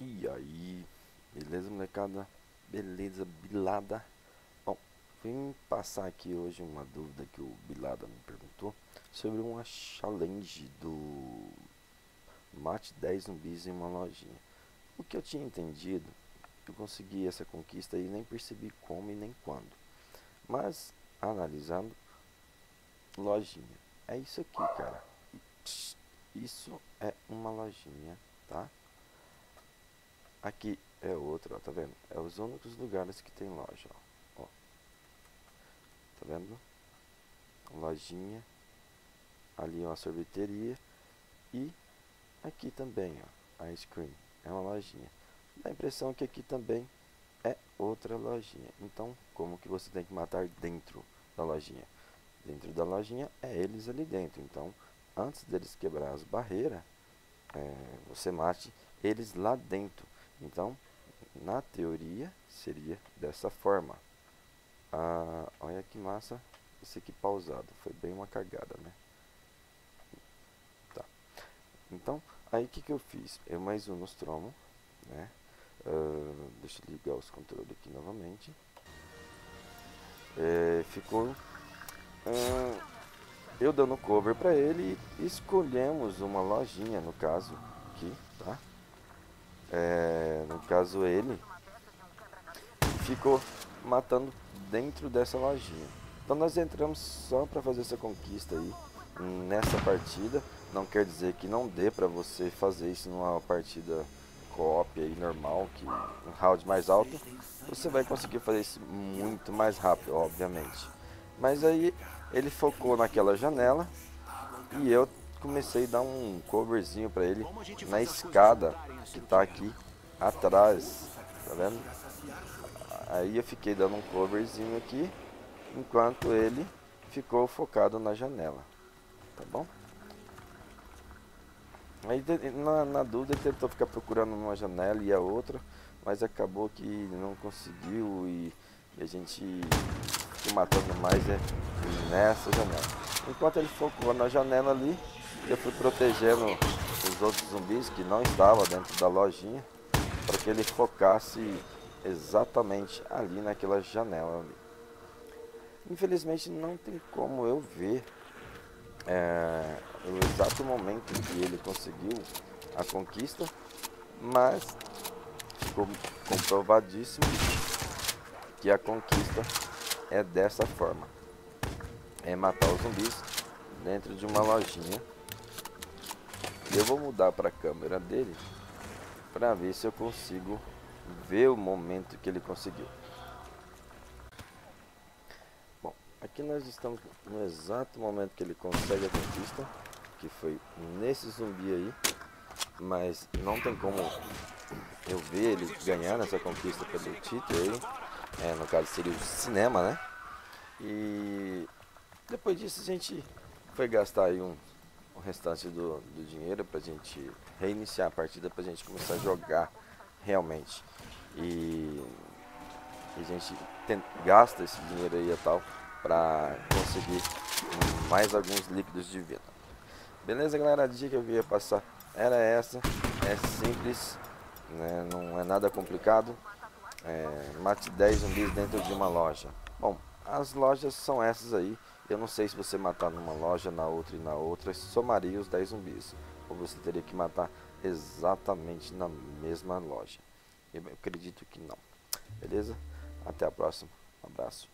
E aí, beleza molecada? Beleza, Bilada? Bom, vim passar aqui hoje uma dúvida que o Bilada me perguntou sobre uma challenge do Mate 10 zumbis em uma lojinha. O que eu tinha entendido, eu consegui essa conquista e nem percebi como e nem quando. Mas, analisando, lojinha, é isso aqui, cara. Isso é uma lojinha, tá? Aqui é outro, ó, tá vendo? É os únicos lugares que tem loja, ó. ó. Tá vendo? Lojinha. Ali uma sorveteria. E aqui também, ó. Ice cream. É uma lojinha. Dá a impressão que aqui também é outra lojinha. Então, como que você tem que matar dentro da lojinha? Dentro da lojinha é eles ali dentro. Então, antes deles quebrar as barreiras, é, você mate eles lá dentro. Então, na teoria, seria dessa forma. Ah, olha que massa esse aqui pausado. Foi bem uma cagada, né? Tá. Então, aí o que, que eu fiz? Eu mais um Nostromo, né? Uh, deixa eu ligar os controles aqui novamente. É, ficou uh, eu dando cover para ele escolhemos uma lojinha, no caso, aqui, tá? É, no caso ele, ficou matando dentro dessa lojinha. Então nós entramos só para fazer essa conquista aí nessa partida. Não quer dizer que não dê para você fazer isso numa partida co-op aí normal, que um round mais alto, você vai conseguir fazer isso muito mais rápido, obviamente. Mas aí ele focou naquela janela e eu comecei a dar um coverzinho para ele na escada que tá aqui atrás, tá vendo? Aí eu fiquei dando um coverzinho aqui, enquanto ele ficou focado na janela, tá bom? Aí na, na dúvida ele tentou ficar procurando uma janela e a outra, mas acabou que não conseguiu e, e a gente matando mais é, nessa janela. Enquanto ele focou na janela ali, eu fui protegendo os outros zumbis que não estavam dentro da lojinha para que ele focasse exatamente ali naquela janela ali. Infelizmente não tem como eu ver é, o exato momento em que ele conseguiu a conquista, mas ficou comprovadíssimo que a conquista é dessa forma. É matar os zumbis dentro de uma lojinha eu vou mudar para a câmera dele para ver se eu consigo ver o momento que ele conseguiu. Bom, aqui nós estamos no exato momento que ele consegue a conquista, que foi nesse zumbi aí, mas não tem como eu ver ele ganhar nessa conquista pelo título aí, é, no caso seria o cinema, né? E depois disso a gente foi gastar aí um o restante do, do dinheiro para a gente reiniciar a partida, para a gente começar a jogar realmente. E a gente gasta esse dinheiro aí e tal para conseguir mais alguns líquidos de vida. Beleza, galera? A dica que eu ia passar era essa. É simples, né? não é nada complicado. É, mate 10 zumbis dentro de uma loja. Bom, as lojas são essas aí. Eu não sei se você matar numa loja, na outra e na outra, somaria os 10 zumbis. Ou você teria que matar exatamente na mesma loja. Eu acredito que não. Beleza? Até a próxima. Um abraço.